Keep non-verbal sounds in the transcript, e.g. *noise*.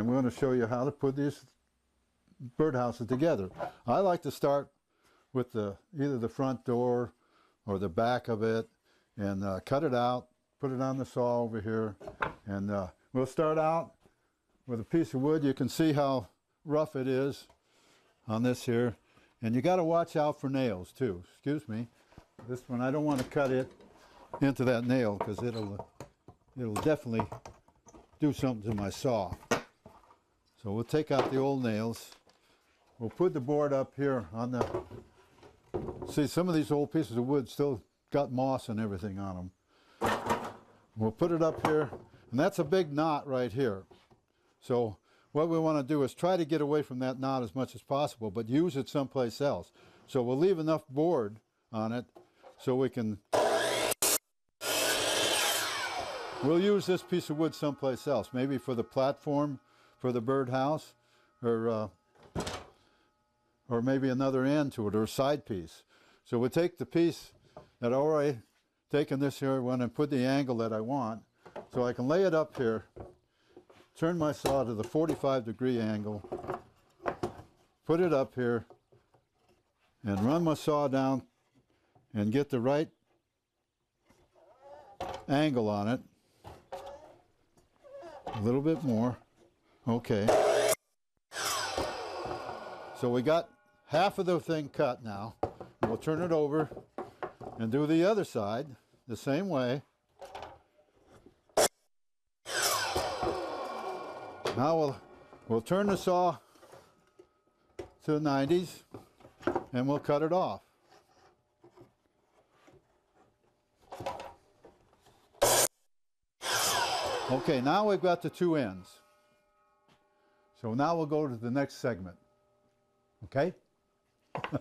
I'm going to show you how to put these birdhouses together. I like to start with the either the front door or the back of it and uh, cut it out, put it on the saw over here, and uh, we'll start out with a piece of wood. You can see how rough it is on this here. And you got to watch out for nails too. Excuse me. This one, I don't want to cut it into that nail because it'll, it'll definitely do something to my saw. So we'll take out the old nails. We'll put the board up here on the, see some of these old pieces of wood still got moss and everything on them. We'll put it up here, and that's a big knot right here. So what we want to do is try to get away from that knot as much as possible, but use it someplace else. So we'll leave enough board on it so we can, we'll use this piece of wood someplace else, maybe for the platform for the birdhouse, or, uh, or maybe another end to it, or a side piece. So we'll take the piece that I already taken this here one and put the angle that I want, so I can lay it up here turn my saw to the 45 degree angle, put it up here, and run my saw down and get the right angle on it. A little bit more. Okay. So we got half of the thing cut now. We'll turn it over and do the other side the same way. Now we'll, we'll turn the saw to the 90s and we'll cut it off. Okay, now we've got the two ends. So now we'll go to the next segment. Okay? *laughs*